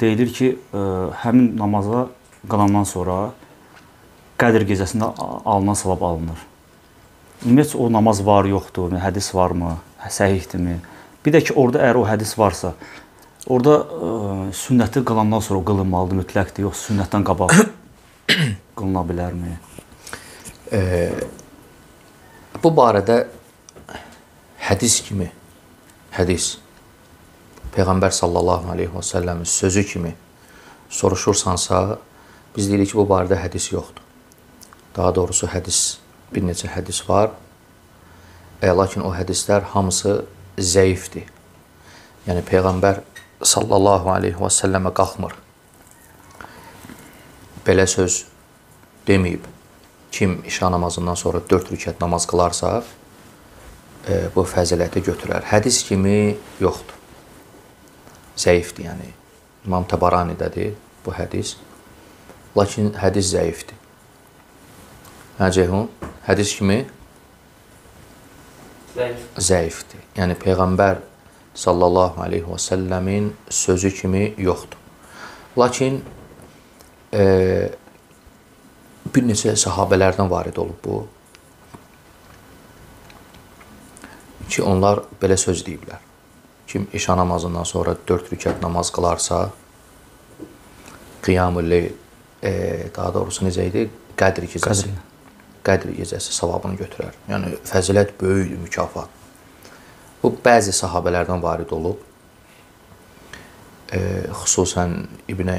deyilir ki, ə, həmin namaza qalandan sonra Qədr gecəsində alınan savab alınır. Ümumiyyətlə o namaz var, yoxdur, hədis varmı, səhihdirmi? Bir də ki, orada əgər o hədis varsa, orada ə, sünnəti qalandan sonra qılınmalıdır, mütləqdir, yoxsa sünnətdən qabaq qılına bilərmi? E, bu barədə hədis kimi hədis Peyğəmbər sallallahu əleyhi və səlləmin sözü kimi soruşursansa, biz deyirik ki, bu barədə hədis yoxdur. Daha doğrusu hədis bir neçə hədis var. E, lakin o hədislər hamısı zəifdir. Yəni Peyğəmbər sallallahu əleyhi və səlləmə qalxmır. Belə söz deməyib. Kim işa namazından sonra 4 rükət namaz qılarsa, e, bu fəziləti götürər. Hədis kimi yoxdur zəifdir, yəni İmam Təbaranidədir bu hədis. Lakin hədis zəifdir. Hə Ceyhun, hədis kimi Zəif. zəifdir. Yəni peyğəmbər sallallahu alayhi və səlləmin sözü kimi yoxdur. Lakin e, bir neçə sahabelərdən varid olub bu. Ki onlar belə söz deyiblər. Kim işa namazından sonra 4 rükət namaz qılarsa, qiyamul leyl, e, daha doğrusu necə idi? Qədr gecəsi. Qədr gecəsi savabını götürər. Yəni fəzilət böyükdür, mükafat. Bu bəzi sahabelərdən varid olub. E, xüsusən İbn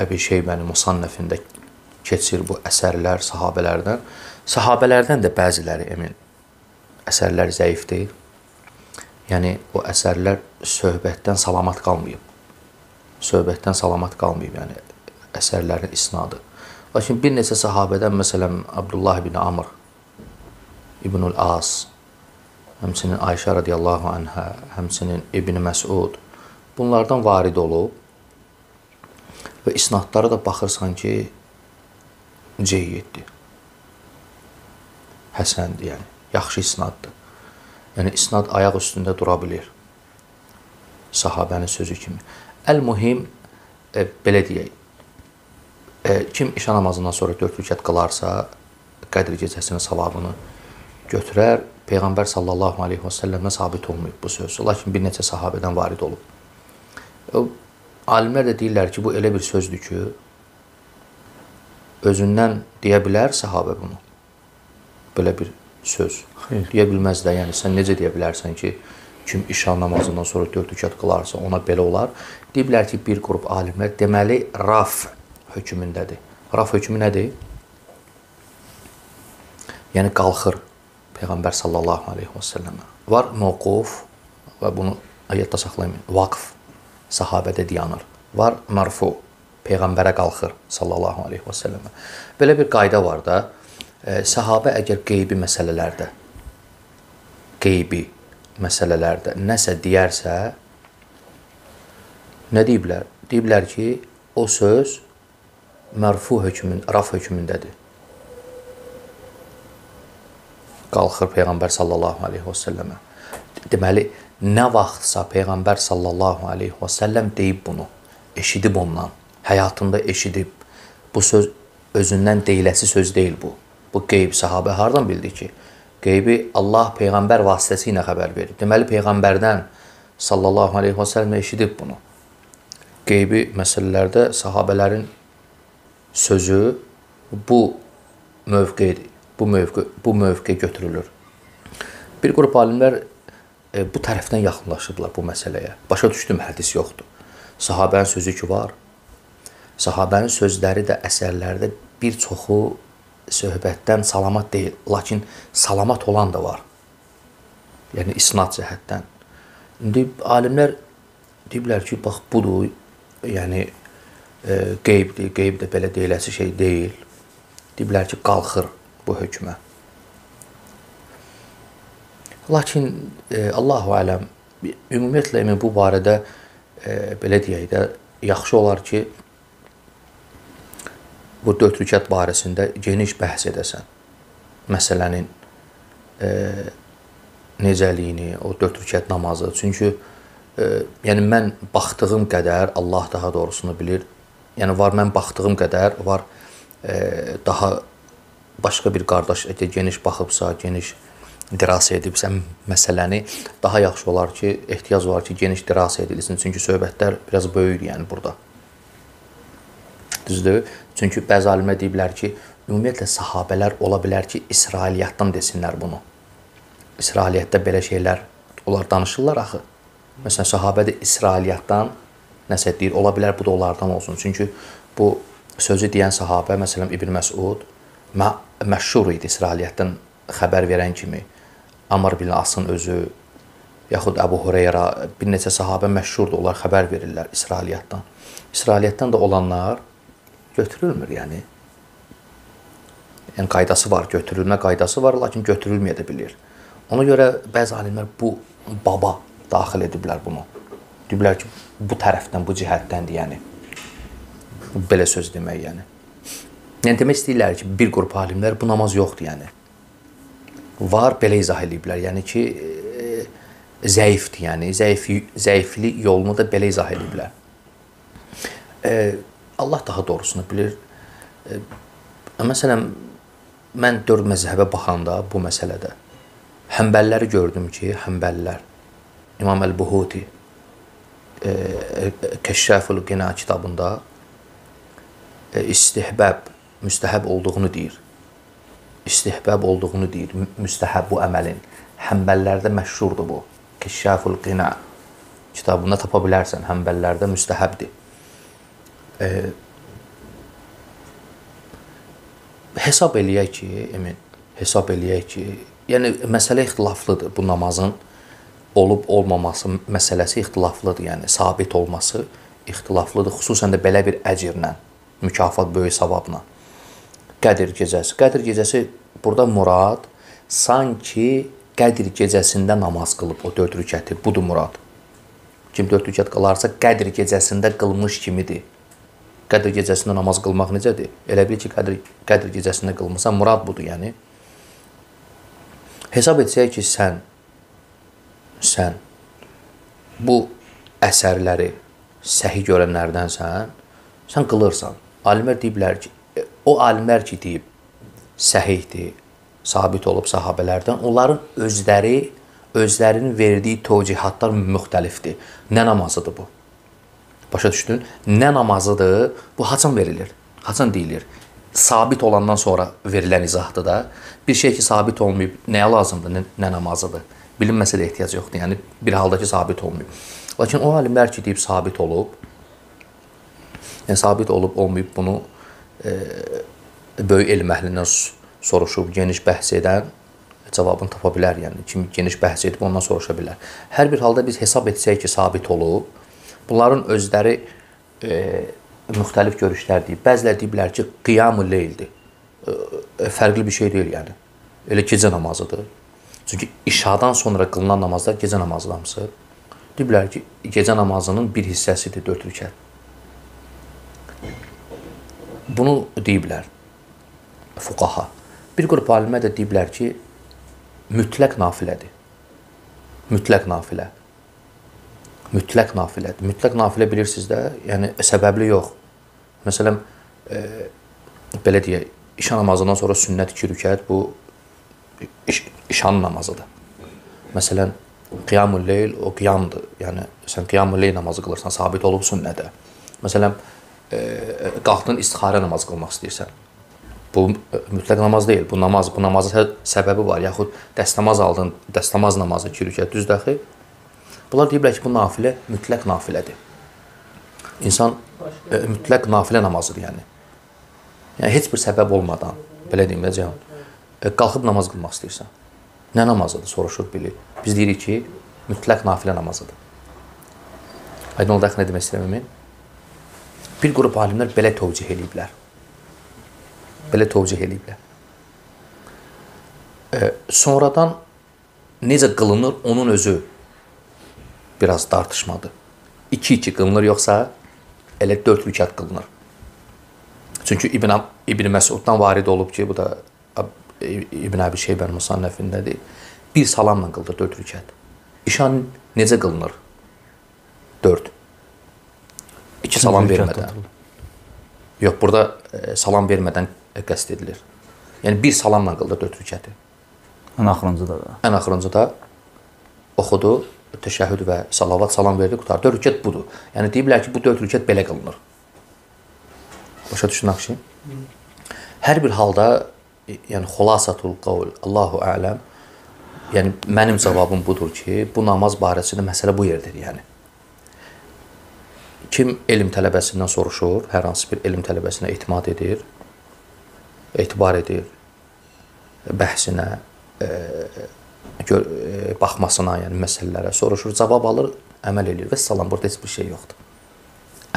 Əbi Şeybənin Musannəfində keçir bu əsərlər sahabelərdən. Sahabelərdən də bəziləri emin əsərlər zəifdir. Yəni o əsərlər söhbətdən salamat qalmayıb. Söhbətdən salamat qalmayıb, yəni əsərlərin isnadı. Lakin bir neçə sahabədən məsələn Abdullah ibn Amr İbnül As, həmçinin Ayşə radiyallahu anhə, həmçinin İbn Məsud bunlardan varid olub və isnadlara da baxırsan ki, ceyyiddir. Həsəndir, yəni yaxşı isnaddır. Yəni isnad ayaq üstündə dura bilir. Sahabənin sözü kimi. Əl-mühim e, belə deyək. E, kim işa namazından sonra 4 rükət qılarsa, Qədr gecəsinin savabını götürər. Peyğəmbər sallallahu alayhi və səlləmə sabit olmayıb bu söz. Lakin bir neçə sahabedən varid olub. O, alimlər də deyirlər ki, bu elə bir sözdür ki, özündən deyə bilər sahabə bunu. Belə bir söz. Xeyr. Deyə bilməzlər. Yəni sən necə deyə bilərsən ki, kim işa namazından sonra 4 rükət qılarsa ona belə olar? Deyiblər ki, bir qrup alimlər deməli raf hökmündədir. Raf hökmü nədir? Yəni qalxır Peyğəmbər sallallahu alayhi və səlləmə. Var mövquf və bunu ayətdə saxlayın. Vaqf sahabədə dayanır. Var marfu peyğəmbərə qalxır sallallahu alayhi və səlləmə. Belə bir qayda var da, səhabə əgər qeybi məsələlərdə qeybi məsələlərdə nəsə deyərsə, nə deyiblər? Deyiblər ki, o söz mərfu hökmün, raf hökmündədir. Qalxır Peyğəmbər sallallahu alayhi və səlləmə. Deməli, nə vaxtsa Peyğəmbər sallallahu alayhi və səlləm deyib bunu, eşidib ondan, həyatında eşidib. Bu söz özündən deyiləsi söz deyil bu. Bu qeyb sahabə hardan bildi ki? Qeybi Allah peyğəmbər vasitəsilə xəbər verir. Deməli peyğəmbərdən sallallahu alayhi və səlləm eşidib bunu. Qeybi məsələlərdə sahabələrin sözü bu mövqedir. Bu mövqe bu mövqe götürülür. Bir qrup alimlər e, bu tərəfdən yaxınlaşıblar bu məsələyə. Başa düşdüm, hədis yoxdur. Sahabənin sözü ki var. Sahabənin sözləri də əsərlərdə bir çoxu söhbətdən salamat deyil, lakin salamat olan da var. Yəni isnad cəhətdən. İndi alimlər deyiblər ki, bax budur, yəni e, qeybdir, qeyb də belə deyiləsi şey deyil. Deyiblər ki, qalxır bu hökmə. Lakin e, Allahu aləm ümumiyyətlə yəni bu barədə e, belə deyək də yaxşı olar ki bu dörd rükət barəsində geniş bəhs edəsən. Məsələnin e, necəliyini, o dörd rükət namazı. Çünki e, yəni mən baxdığım qədər Allah daha doğrusunu bilir. Yəni var mən baxdığım qədər var e, daha başqa bir qardaş əgər geniş baxıbsa, geniş dirasa edibsə məsələni daha yaxşı olar ki, ehtiyac var ki, geniş dirasa edilsin. Çünki söhbətlər biraz böyükdür yəni burada. Düzdür? Çünki bəzi alimlər deyiblər ki, ümumiyyətlə sahabelər ola bilər ki, İsrailiyyatdan desinlər bunu. İsrailiyyatda belə şeylər onlar danışırlar axı. Məsələn, sahabə də İsrailiyyatdan nəsə deyir, ola bilər bu da onlardan olsun. Çünki bu sözü deyən sahabə, məsələn İbn Məsud mə məşhur idi İsrailiyyatdan xəbər verən kimi. Amr bin Asın özü yaxud Əbu Hureyra bir neçə sahabə məşhurdur, onlar xəbər verirlər İsrailiyyatdan. İsrailiyyatdan da olanlar götürülmür, yəni. Yəni qaydası var, götürülmə qaydası var, lakin götürülməyə də bilir. Ona görə bəzi alimlər bu baba daxil ediblər bunu. Deyiblər ki, bu tərəfdən, bu cihətdəndir, yəni. Belə söz demək, yəni. Yəni demək istəyirlər ki, bir qrup alimlər bu namaz yoxdur, yəni. Var, belə izah ediblər. Yəni ki, e, zəifdir, yəni zəif zəiflik yolunu da belə izah ediblər. E, Allah daha doğrusunu bilir. E, məsələn, mən dörd məzhəbə baxanda bu məsələdə Həmbəlləri gördüm ki, Həmbəllər İmam Əl-Buhuti e, Kəşşəfül Qina kitabında e, istihbəb, müstəhəb olduğunu deyir. İstihbəb olduğunu deyir, müstəhəb bu əməlin. Həmbəllərdə məşhurdur bu. Kəşşəfül Qina kitabında tapa bilərsən. Həmbəllərdə müstəhəbdir. E, hesab eləyək ki, Emin, hesab eləyək ki, yəni məsələ ixtilaflıdır bu namazın olub olmaması məsələsi ixtilaflıdır. Yəni sabit olması ixtilaflıdır, xüsusən də belə bir əcrlə, mükafat böyük savabla. Qədir gecəsi. Qədir gecəsi burada murad sanki Qədir gecəsində namaz qılıb o 4 rükəti. Budur murad. Kim 4 rükət qılarsa Qədir gecəsində qılmış kimidir. Qədr gecəsində namaz qılmaq necədir? Elə bil ki, Qədr Qədr gecəsində qılmısan, murad budur, yəni. Hesab etsək ki, sən sən bu əsərləri səhi görənlərdənsən, sən qılırsan. Alimlər deyiblər ki, o alimlər ki deyib səhihdir, sabit olub sahabelərdən, onların özləri özlərinin verdiyi tövcihatlar müxtəlifdir. Nə namazıdır bu? Başa düşdün? Nə namazıdır? Bu haçan verilir? Haçan deyilir? Sabit olandan sonra verilən izahdır da. Bir şey ki sabit olmayıb, nəyə lazımdır? Nə, nə namazıdır? Bilinməsə də ehtiyac yoxdur. Yəni bir halda ki sabit olmayıb. Lakin o alimlər ki deyib sabit olub, yəni sabit olub olmayıb bunu e, böyük elm əhlindən soruşub, geniş bəhs edən cavabını tapa bilər. Yəni kim geniş bəhs edib ondan soruşa bilər. Hər bir halda biz hesab etsək ki, sabit olub, Bunların özləri e, müxtəlif görüşlər deyib. Bəzilər deyiblər ki, qiyamul leyldir. E, e, fərqli bir şey deyil yəni. Elə gecə namazıdır. Çünki işadan sonra qılınan namazlar gecə namazı hamısı. Deyiblər ki, gecə namazının bir hissəsidir 4 rükət. Bunu deyiblər fuqaha. Bir qrup alimlər də deyiblər ki, mütləq nafilədir. Mütləq nafilə mütləq nafilədir. Mütləq nafilə bilirsiniz də, yəni səbəbli yox. Məsələn, e, belə deyək, işa namazından sonra sünnət 2 rükət bu iş, işan namazıdır. Məsələn, qiyamul leyl o qiyamdır. Yəni sən qiyamul leyl namazı qılırsan, sabit olub sünnədə. Məsələn, e, qalxdın istixarə namazı qılmaq istəyirsən. Bu mütləq namaz deyil. Bu namaz, bu namazın səbəbi var. Yaxud dəstəmaz aldın, dəstəmaz namazı 2 rükət düz daxil Bunlar deyiblər ki, bu nafilə mütləq nafilədir. İnsan e, mütləq nafilə namazıdır, yəni. Yəni heç bir səbəb olmadan, belə deyim necəm, e, qalxıb namaz qılmaq istəyirsən. Nə namazıdır soruşur biri. Biz deyirik ki, mütləq nafilə namazıdır. Aydın oldu nə demək istəyirəm? Bir qrup alimlər belə tövcih eləyiblər. Belə tövcih eləyiblər. E, sonradan necə qılınır onun özü biraz tartışmadır. 2-2 qılınır yoxsa elə 4 rükət qılınır. Çünki İbn İbn Məsuddan varid olub ki, bu da İbn Əbi Şeybənin musannəfindədir. Bir salamla qıldı 4 rükət. İşan necə qılınır? 4. 2 salam vermədən. Yox, burada e, salam vermədən qəsd edilir. Yəni bir salamla qıldı 4 rükəti. Ən axırıncıda da. Ən axırıncıda oxudu, təşəhhüd və salavat salam verdi, qurtardı. 4 rükət budur. Yəni deyiblər ki, bu 4 rükət belə qılınır. Başa düşdün Akşin? Hər bir halda yəni xulasatul qaul, Allahu a'lam. Yəni mənim cavabım budur ki, bu namaz barəsində məsələ bu yerdir, yəni. Kim elm tələbəsindən soruşur, hər hansı bir elm tələbəsinə etimad edir, etibar edir bəhsinə, e, gör, e, baxmasına, yəni məsələlərə soruşur, cavab alır, əməl eləyir və salam burada heç bir şey yoxdur.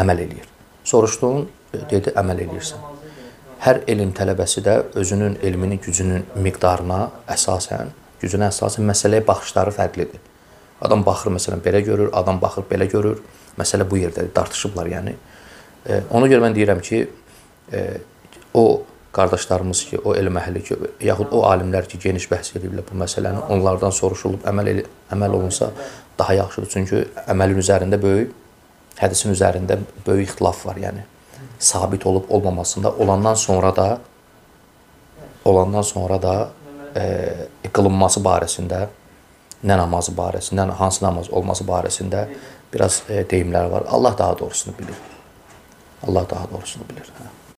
Əməl eləyir. Soruşdun, e, dedi əməl eləyirsən. Hər elm tələbəsi də özünün elminin gücünün miqdarına əsasən, gücünə əsasən məsələyə baxışları fərqlidir. Adam baxır məsələn belə görür, adam baxır belə görür. Məsələ bu yerdədir, dartışıblar yəni. E, ona görə mən deyirəm ki, e, o qardaşlarımız ki, o elm əhli ki, yaxud o alimlər ki, geniş bəhs ediblər bu məsələni, onlardan soruşulub əməl el əməl olunsa daha yaxşıdır. Çünki əməlin üzərində böyük hədisin üzərində böyük ixtilaf var, yəni sabit olub olmamasında olandan sonra da olandan sonra da e, qılınması barəsində nə namazı barəsində, hansı namaz olması barəsində biraz e, deyimlər var. Allah daha doğrusunu bilir. Allah daha doğrusunu bilir. Hə.